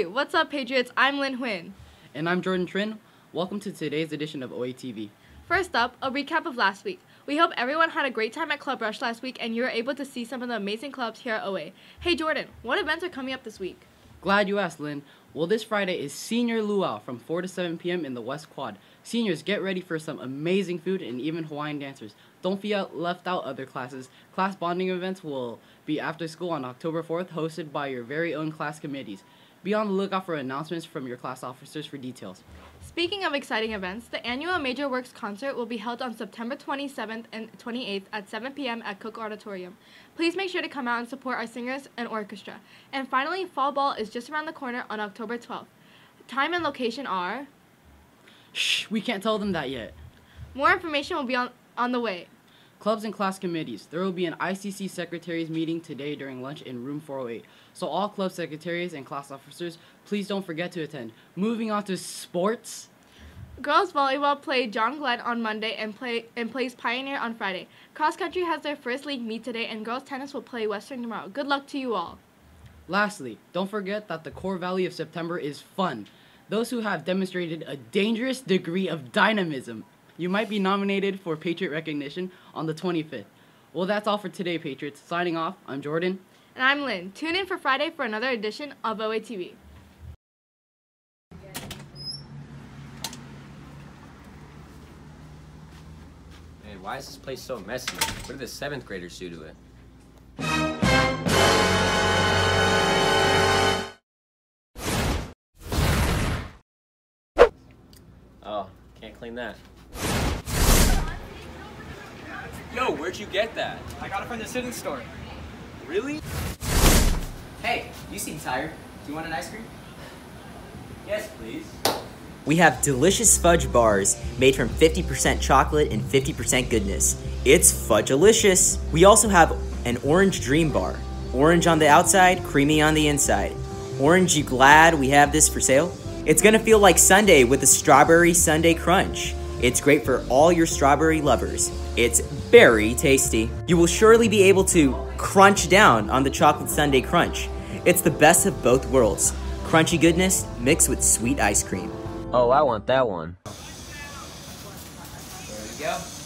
Hey, what's up, Patriots? I'm Lin Huynh. And I'm Jordan Trinh. Welcome to today's edition of OATV. First up, a recap of last week. We hope everyone had a great time at Club Rush last week and you were able to see some of the amazing clubs here at OA. Hey, Jordan, what events are coming up this week? Glad you asked, Lynn. Well, this Friday is Senior Luau from 4 to 7 p.m. in the West Quad. Seniors, get ready for some amazing food and even Hawaiian dancers. Don't be left out other classes. Class bonding events will be after school on October 4th, hosted by your very own class committees. Be on the lookout for announcements from your class officers for details. Speaking of exciting events, the annual Major Works concert will be held on September 27th and 28th at 7 p.m. at Cook Auditorium. Please make sure to come out and support our singers and orchestra. And finally, Fall Ball is just around the corner on October 12th. Time and location are. Shh, we can't tell them that yet. More information will be on, on the way. Clubs and class committees. There will be an ICC secretaries meeting today during lunch in room 408. So all club secretaries and class officers, please don't forget to attend. Moving on to sports. Girls volleyball play John Glenn on Monday and play and plays Pioneer on Friday. Cross country has their first league meet today and girls tennis will play Western tomorrow. Good luck to you all. Lastly, don't forget that the core value of September is fun. Those who have demonstrated a dangerous degree of dynamism you might be nominated for Patriot recognition on the 25th. Well, that's all for today, Patriots. Signing off, I'm Jordan. And I'm Lynn. Tune in for Friday for another edition of OATV. Man, why is this place so messy? What did the seventh graders do to it? Oh, can't clean that. Yo, where'd you get that? I got it from the student store. Really? Hey, you seem tired. Do you want an ice cream? Yes, please. We have delicious fudge bars made from 50% chocolate and 50% goodness. It's fudgelicious. We also have an orange dream bar. Orange on the outside, creamy on the inside. Orange, you glad we have this for sale? It's gonna feel like Sunday with a strawberry sundae crunch. It's great for all your strawberry lovers. It's very tasty. You will surely be able to crunch down on the chocolate sundae crunch. It's the best of both worlds. Crunchy goodness mixed with sweet ice cream. Oh, I want that one. There we go.